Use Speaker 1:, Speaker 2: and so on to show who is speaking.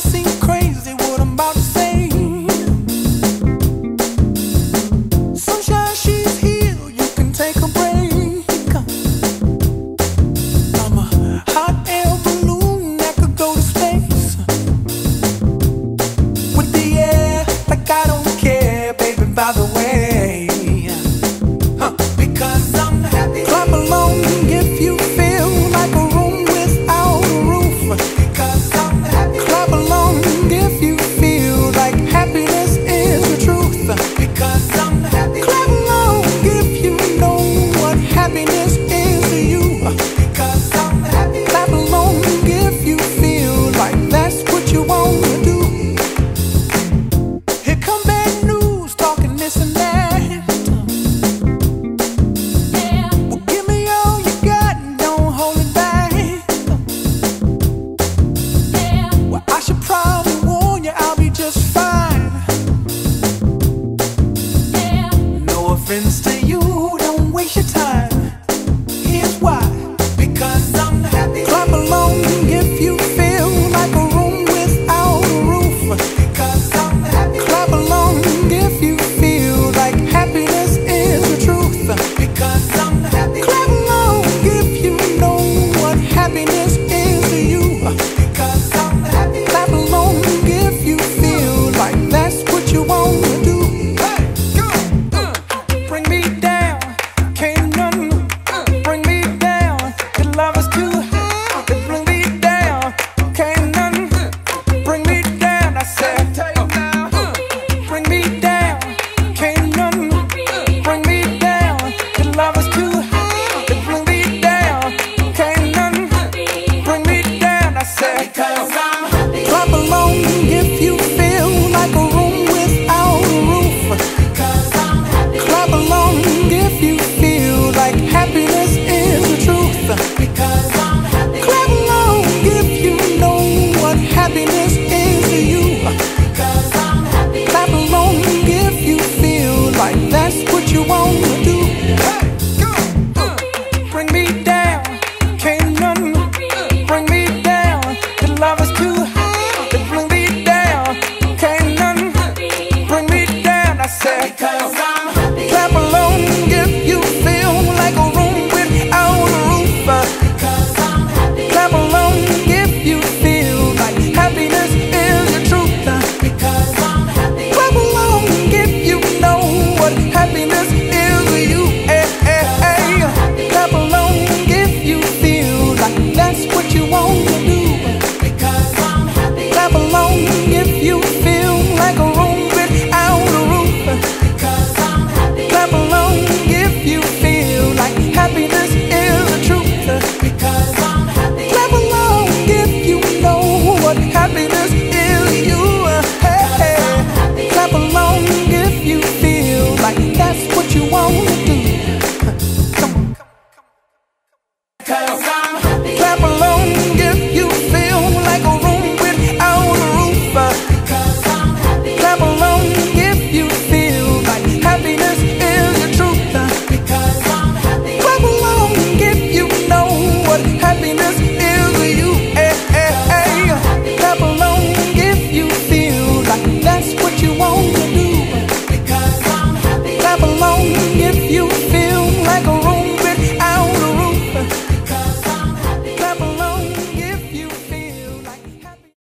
Speaker 1: sing